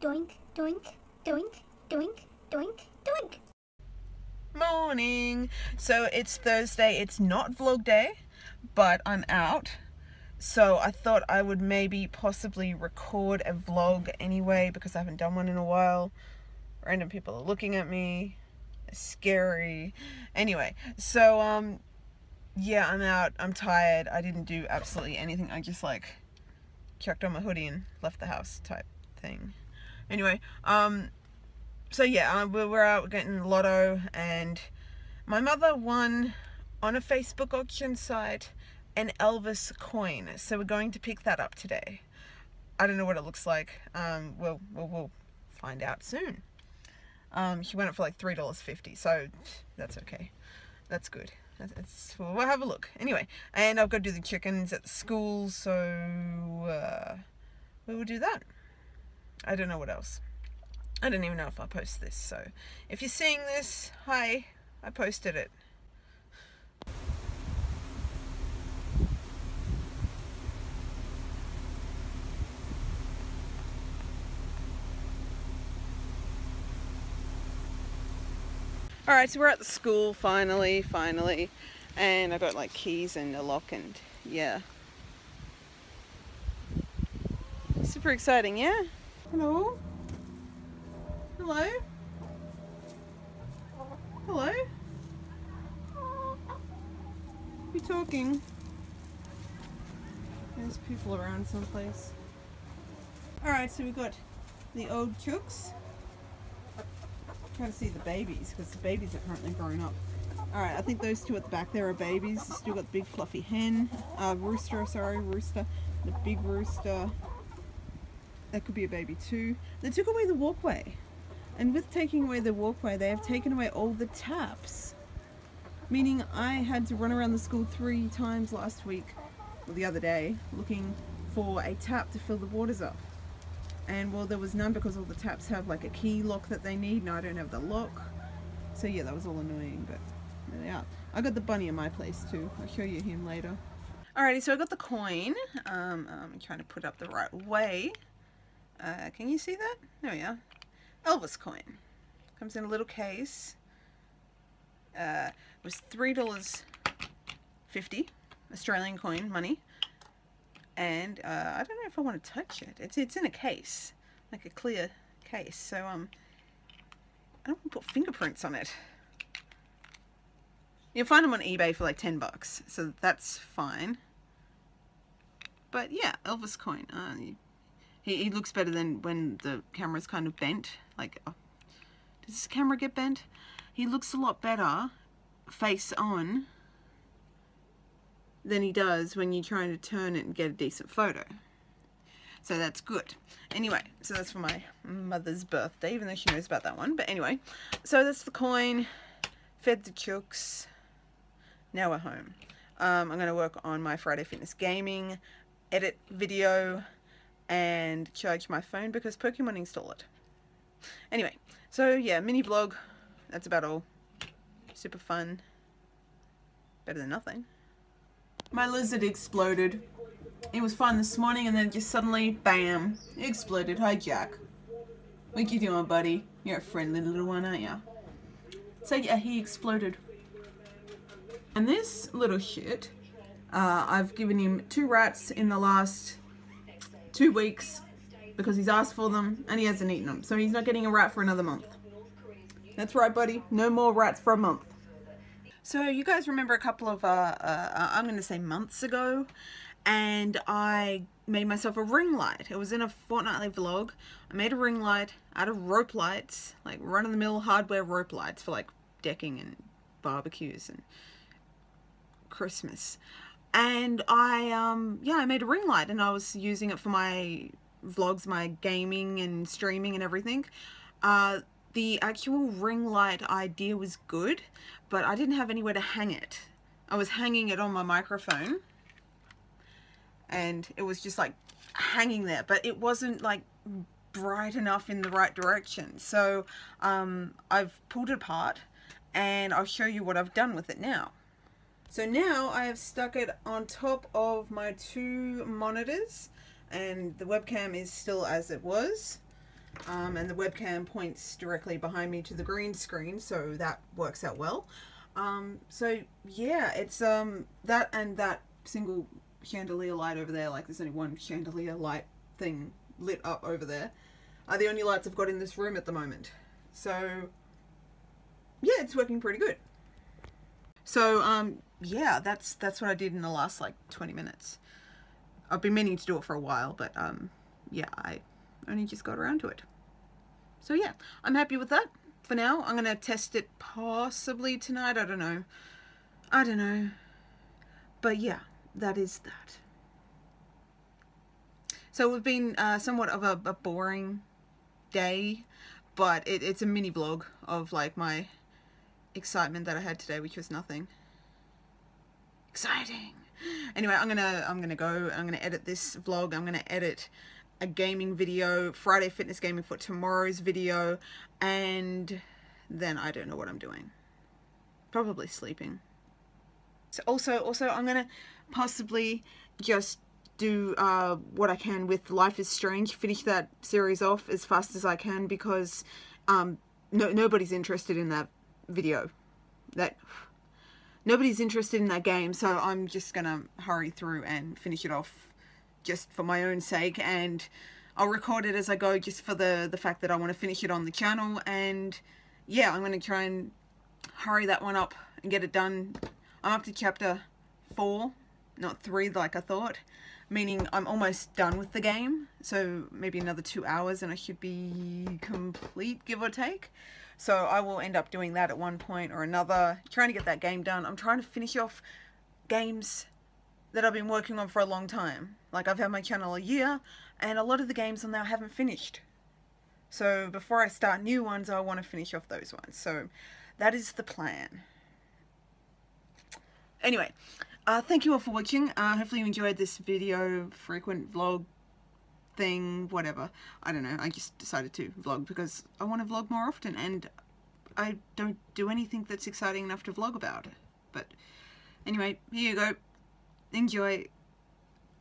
doink, doink, doink, doink, doink, doink. Morning. So it's Thursday. It's not vlog day, but I'm out. So I thought I would maybe possibly record a vlog anyway because I haven't done one in a while. Random people are looking at me. It's scary. Anyway, so um yeah, I'm out. I'm tired. I didn't do absolutely anything. I just like chucked on my hoodie and left the house type thing. Anyway, um so yeah, uh, we're out getting lotto and my mother won on a Facebook auction site an Elvis coin. So we're going to pick that up today. I don't know what it looks like. Um, we'll, we'll, we'll find out soon. Um, she went it for like $3.50, so that's okay. That's good. That's, we'll have a look. Anyway, and I've got to do the chickens at the school, so uh, we will do that. I don't know what else. I don't even know if I post this, so if you're seeing this, hi, I posted it. Alright, so we're at the school finally, finally, and I got like keys and a lock and yeah. Super exciting, yeah? Hello? Hello? Hello? You talking? There's people around someplace. Alright, so we've got the old chooks. i Trying to see the babies because the babies are currently grown up. Alright, I think those two at the back there are babies. Still got the big fluffy hen, uh, rooster, sorry, rooster, the big rooster. That could be a baby too. They took away the walkway. And with taking away the walkway, they have taken away all the taps. Meaning I had to run around the school three times last week, or the other day, looking for a tap to fill the waters up. And well, there was none because all the taps have like a key lock that they need, and I don't have the lock. So yeah, that was all annoying, but there they are. I got the bunny in my place too. I'll show you him later. Alrighty, so I got the coin. Um, I'm trying to put it up the right way. Uh, can you see that? There we are. Elvis coin. Comes in a little case. Uh, was $3.50 Australian coin money. And uh, I don't know if I want to touch it. It's, it's in a case, like a clear case. So um, I don't want to put fingerprints on it. You'll find them on eBay for like 10 bucks. So that's fine. But yeah, Elvis coin. Uh, he, he looks better than when the camera's kind of bent. Like, oh, does this camera get bent? He looks a lot better face on than he does when you're trying to turn it and get a decent photo. So that's good. Anyway, so that's for my mother's birthday, even though she knows about that one. But anyway, so that's the coin. Fed the chooks. Now we're home. Um, I'm going to work on my Friday Fitness Gaming edit video and charge my phone because Pokemon install it. Anyway, so yeah, mini vlog. That's about all. Super fun. Better than nothing. My lizard exploded. It was fine this morning and then just suddenly, bam, it exploded. Hi, Jack. What you doing, buddy? You're a friendly little one, aren't you? So yeah, he exploded. And this little shit, uh, I've given him two rats in the last two weeks because he's asked for them and he hasn't eaten them. So he's not getting a rat for another month. That's right, buddy. No more rats for a month. So you guys remember a couple of, uh, uh, I'm going to say months ago, and I made myself a ring light. It was in a fortnightly vlog. I made a ring light out of rope lights, like run-of-the-mill hardware rope lights for like decking and barbecues and Christmas and I um yeah I made a ring light and I was using it for my vlogs my gaming and streaming and everything. Uh the actual ring light idea was good but I didn't have anywhere to hang it. I was hanging it on my microphone and it was just like hanging there but it wasn't like bright enough in the right direction. So um, I've pulled it apart and I'll show you what I've done with it now so now I have stuck it on top of my two monitors and the webcam is still as it was. Um, and the webcam points directly behind me to the green screen, so that works out well. Um, so yeah, it's um that and that single chandelier light over there. Like there's only one chandelier light thing lit up over there. Are the only lights I've got in this room at the moment. So yeah, it's working pretty good. So um yeah, that's that's what I did in the last like 20 minutes. I've been meaning to do it for a while, but um yeah, I only just got around to it. So yeah, I'm happy with that for now. I'm going to test it possibly tonight. I don't know. I don't know. But yeah, that is that. So we've been uh, somewhat of a, a boring day, but it, it's a mini vlog of like my excitement that I had today, which was nothing. Exciting. Anyway, I'm gonna I'm gonna go. I'm gonna edit this vlog. I'm gonna edit a gaming video, Friday fitness gaming for tomorrow's video, and then I don't know what I'm doing. Probably sleeping. So also, also I'm gonna possibly just do uh, what I can with Life is Strange, finish that series off as fast as I can because um, no, nobody's interested in that video. That nobody's interested in that game, so I'm just gonna hurry through and finish it off just for my own sake and I'll record it as I go just for the the fact that I want to finish it on the channel and yeah I'm going to try and hurry that one up and get it done I'm up to chapter 4 not 3 like I thought meaning I'm almost done with the game so maybe another two hours and I should be complete give or take so I will end up doing that at one point or another trying to get that game done I'm trying to finish off games that I've been working on for a long time. Like I've had my channel a year and a lot of the games on there I haven't finished. So before I start new ones, I want to finish off those ones. So that is the plan. Anyway, uh, thank you all for watching. Uh, hopefully you enjoyed this video, frequent vlog thing, whatever. I don't know. I just decided to vlog because I want to vlog more often and I don't do anything that's exciting enough to vlog about. But anyway, here you go enjoy.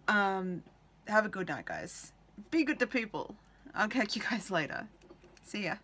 Um, have a good night, guys. Be good to people. I'll catch you guys later. See ya.